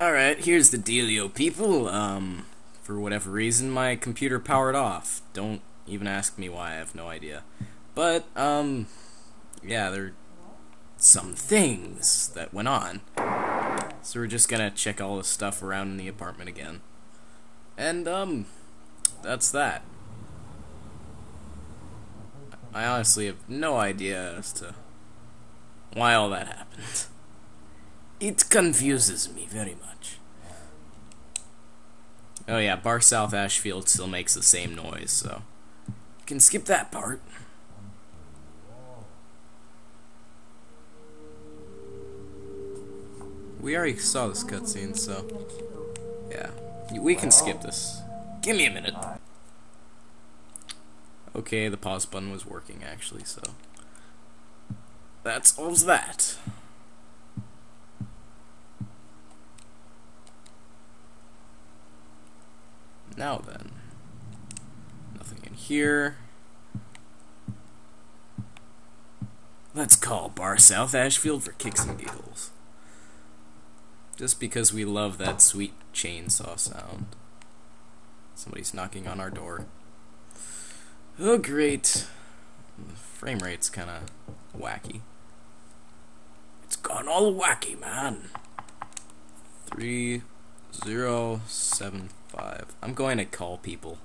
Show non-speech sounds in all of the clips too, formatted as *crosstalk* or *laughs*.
Alright, here's the dealio, people. Um, for whatever reason, my computer powered off. Don't even ask me why, I have no idea. But, um, yeah, there are some things that went on. So we're just gonna check all the stuff around in the apartment again. And, um, that's that. I honestly have no idea as to why all that happened. *laughs* It confuses me very much. Oh yeah, Bar South Ashfield still makes the same noise, so you can skip that part. We already saw this cutscene, so yeah, we can skip this. Give me a minute. Okay, the pause button was working actually, so that's all that. Now then, nothing in here. Let's call Bar South Ashfield for kicks and giggles. Just because we love that sweet chainsaw sound. Somebody's knocking on our door. Oh, great. The frame rate's kind of wacky. It's gone all wacky, man. Three, zero, seven, five. I'm going to call people.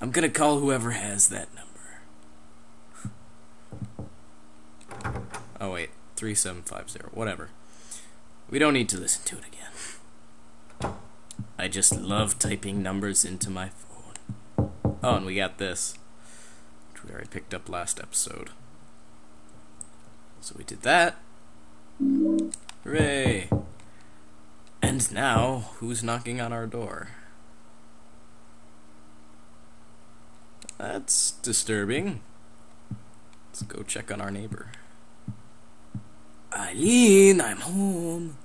I'm going to call whoever has that number. Oh, wait. 3750. Whatever. We don't need to listen to it again. I just love typing numbers into my phone. Oh, and we got this. Which we already picked up last episode. So we did that. Hooray! And now, who's knocking on our door? That's disturbing. Let's go check on our neighbor. Eileen, I'm home.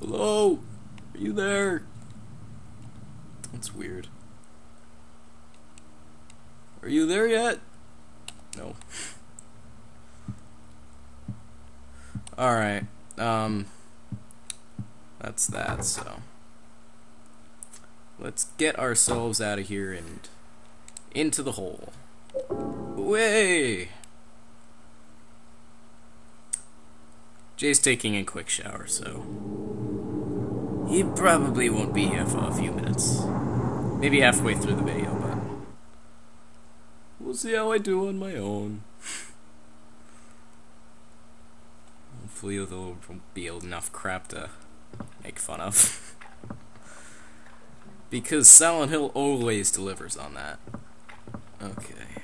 Hello? Are you there? That's weird. Are you there yet? No. Alright. Um. That's that, so. Let's get ourselves out of here and into the hole. Way! Jay's taking a quick shower, so. He probably won't be here for a few minutes. Maybe halfway through the video, but. We'll see how I do on my own. Hopefully, there will be enough crap to make fun of. *laughs* because Silent Hill always delivers on that. Okay.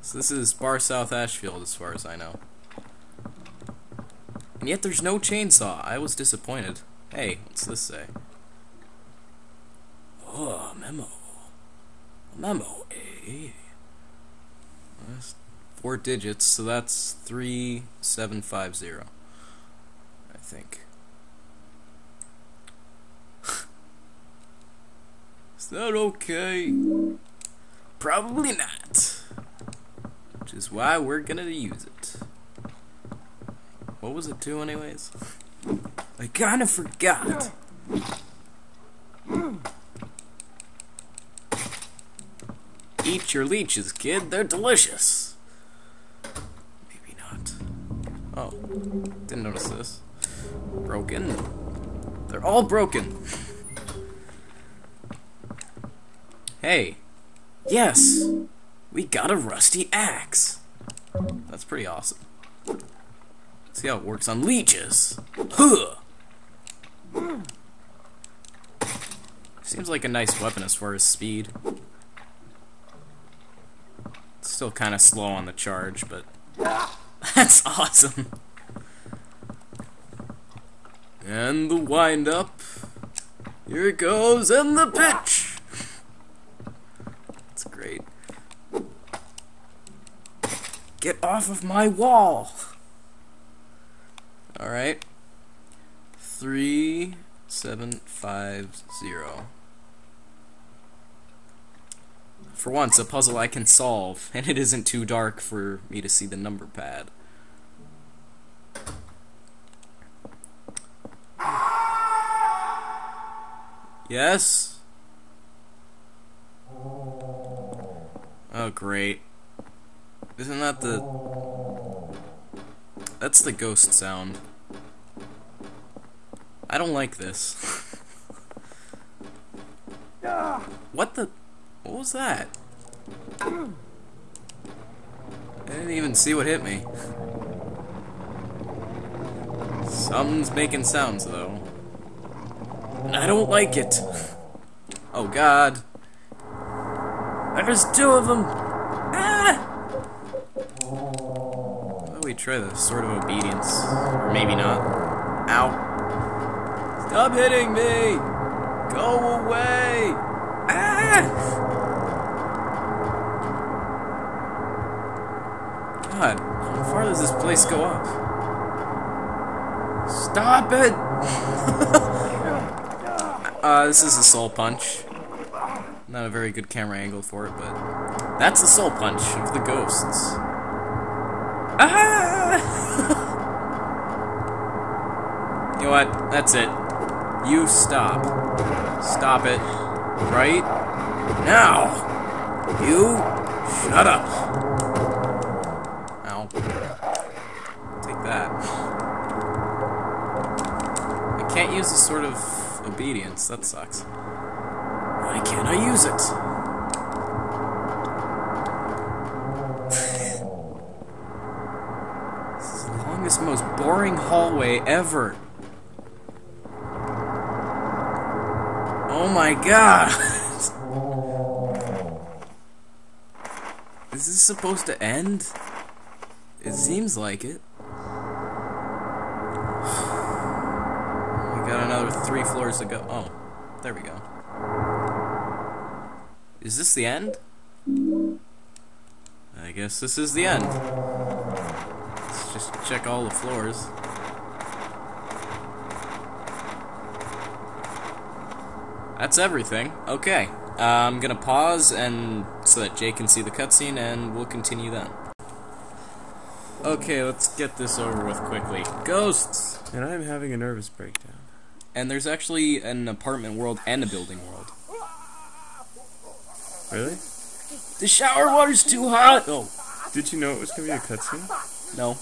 So this is Bar South Ashfield, as far as I know. And yet there's no chainsaw. I was disappointed. Hey, what's this say? Oh, a memo. A memo, eh? That's four digits, so that's 3750. I think. Is that okay? Probably not. Which is why we're gonna use it. What was it to, anyways? I kinda forgot. Eat your leeches, kid. They're delicious. Maybe not. Oh. Didn't notice this. Broken. They're all broken. Hey. Yes! We got a rusty axe. That's pretty awesome. See how it works on leeches. Huh. Seems like a nice weapon as far as speed. It's still kind of slow on the charge, but *laughs* that's awesome. And the wind up. Here it goes, and the pitch. Get off of my wall! Alright. 3750. For once, a puzzle I can solve, and it isn't too dark for me to see the number pad. Yes? Oh, great. Isn't that the... That's the ghost sound. I don't like this. *laughs* what the... What was that? I didn't even see what hit me. Something's making sounds, though. And I don't like it. *laughs* Oh, God. There's two of them! Ah! Try the Sword of Obedience? Or maybe not. Ow. Stop hitting me! Go away! Ah! God, how far does this place go up? Stop it! *laughs* uh, this is a soul punch. Not a very good camera angle for it, but that's the soul punch of the ghosts. *laughs* You know what? That's it. You stop. Stop it. Right now. You shut up. Ow. Take that. I can't use this Sword of Obedience. That sucks. Why can't I use it? this is the longest, most boring hallway ever. Oh my god! *laughs* is this supposed to end? It seems like it. *sighs* We got another three floors to go. Oh, there we go. Is this the end? I guess this is the end. Just check all the floors. That's everything. Okay. Uh, I'm gonna pause and so that Jay can see the cutscene, and we'll continue then. Okay, let's get this over with quickly. Ghosts! And I'm having a nervous breakdown. And there's actually an apartment world and a building world. Really? The shower water's too hot! Oh, Did you know it was gonna be a cutscene? no.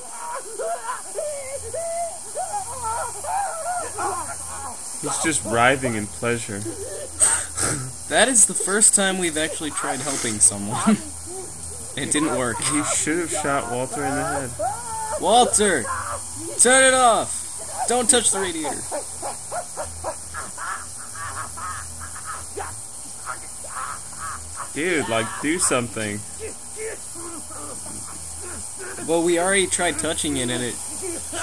He's just writhing in pleasure. *laughs* That is the first time we've actually tried helping someone. *laughs* it didn't work. He should have shot Walter in the head. Walter! Turn it off! Don't touch the radiator. Dude, like, do something. Well, we already tried touching it and it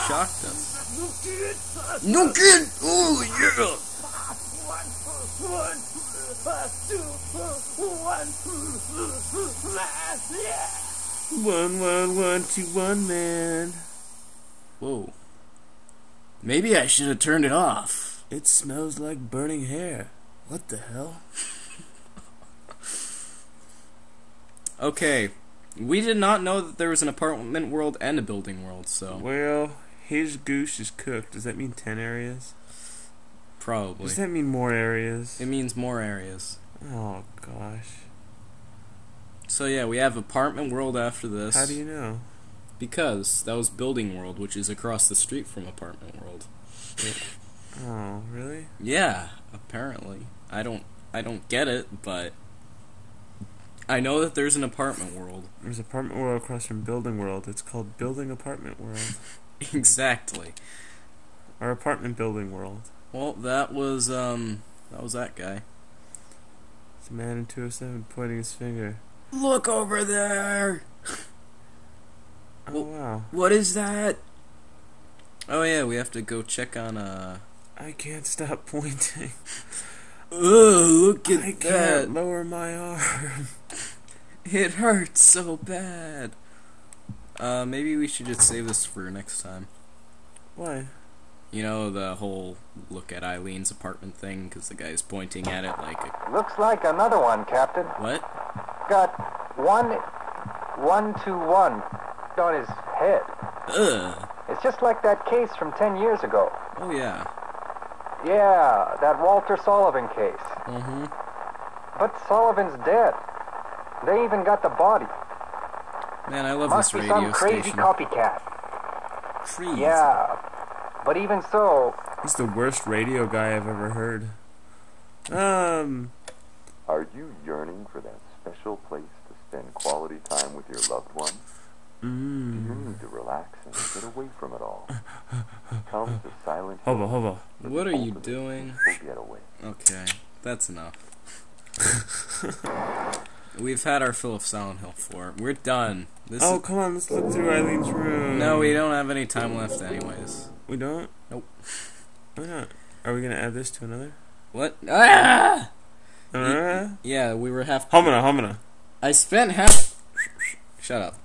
shocked us. No kid! Oh, yeah! One, one, one, two, one, man. Whoa. Maybe I should have turned it off. It smells like burning hair. What the hell? *laughs* okay. We did not know that there was an apartment world and a building world, so Well, his goose is cooked. Does that mean 10 areas? probably. Does that mean more areas? It means more areas. Oh, gosh. So yeah, we have apartment world after this. How do you know? Because that was building world, which is across the street from apartment world. Oh, really? Yeah, apparently. I don't I don't get it, but I know that there's an apartment world. There's apartment world across from building world. It's called building apartment world. *laughs* exactly. Our apartment building world. Well, that was um that was that guy. It's a man in 207 pointing his finger. Look over there. Oh, Well- wow. What is that? Oh yeah, we have to go check on uh I can't stop *laughs* pointing. Ugh, look at I can't lower my arm. It hurts so bad. Uh maybe we should just save this for next time. Why? You know the whole look at Eileen's apartment thing because the guy's pointing at it like a, Looks like another one, Captain. what? Got one, one two one on his head. Ugh. It's just like that case from ten years ago. Oh yeah. Yeah, that Walter Sullivan case. Mm-hmm. But Sullivan's dead. They even got the body. Man, I love Must this be some crazy station. copycat. Crazy. Yeah. But even so, He's the worst radio guy I've ever heard. Um, Are you yearning for that special place to spend quality time with your loved one? Do you mm. need to relax and get away from it all? Come to Silent Hobo, Hill hobo. for What are you doing? Okay, that's enough. *laughs* We've had our fill of Silent Hill 4. We're done. This Oh, come on, let's look through Eileen's room. no, we don't have any time left anyways. We don't? Nope. Why not? Are we gonna add this to another? What? Ah! Uh, Yeah, we were half. homina, homina. I spent half. Shut up.